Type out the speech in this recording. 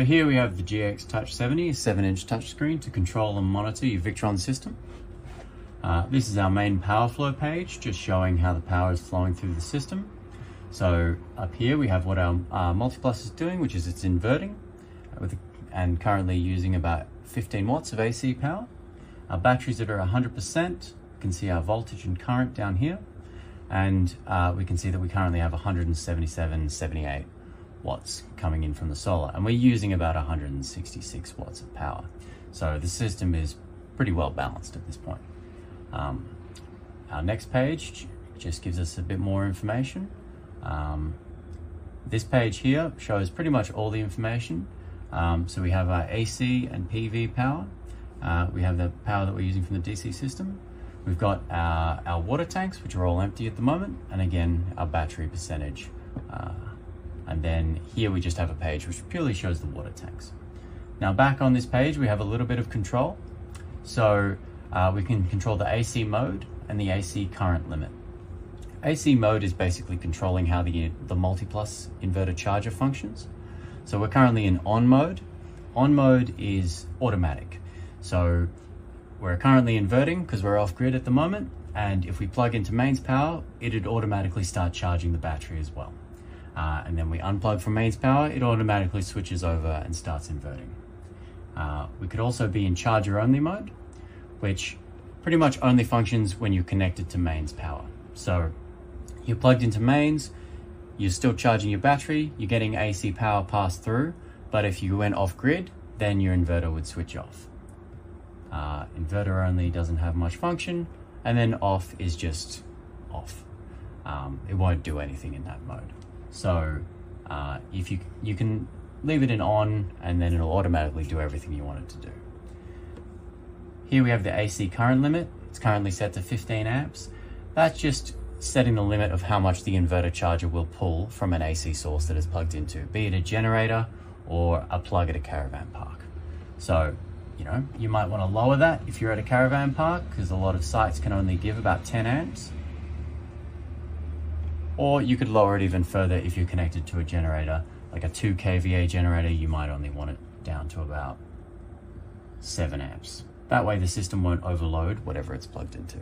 So here we have the GX Touch 70, a 7-inch touchscreen to control and monitor your Victron system. Uh, this is our main power flow page, just showing how the power is flowing through the system. So up here we have what our uh, Multiplus is doing, which is it's inverting, with, and currently using about 15 watts of AC power. Our batteries that are 100%, you can see our voltage and current down here, and uh, we can see that we currently have 177, 78 watts coming in from the solar, and we're using about 166 watts of power. So the system is pretty well balanced at this point. Um, our next page just gives us a bit more information. Um, this page here shows pretty much all the information. Um, so we have our AC and PV power. Uh, we have the power that we're using from the DC system. We've got our, our water tanks, which are all empty at the moment. And again, our battery percentage. Uh, and then here we just have a page which purely shows the water tanks. Now back on this page, we have a little bit of control. So uh, we can control the AC mode and the AC current limit. AC mode is basically controlling how the, the Multiplus inverter charger functions. So we're currently in on mode. On mode is automatic. So we're currently inverting because we're off grid at the moment. And if we plug into mains power, it'd automatically start charging the battery as well. Uh, and then we unplug from mains power, it automatically switches over and starts inverting. Uh, we could also be in charger only mode which pretty much only functions when you're connected to mains power. So you're plugged into mains, you're still charging your battery, you're getting AC power passed through, but if you went off grid, then your inverter would switch off. Uh, inverter only doesn't have much function, and then off is just off. Um, it won't do anything in that mode. So uh, if you you can leave it in on, and then it'll automatically do everything you want it to do. Here we have the AC current limit. It's currently set to 15 amps. That's just setting the limit of how much the inverter charger will pull from an AC source that is plugged into, be it a generator or a plug at a caravan park. So, you know, you might want to lower that if you're at a caravan park because a lot of sites can only give about 10 amps. Or you could lower it even further if you're connected to a generator, like a 2 kVA generator, you might only want it down to about 7 amps. That way the system won't overload whatever it's plugged into.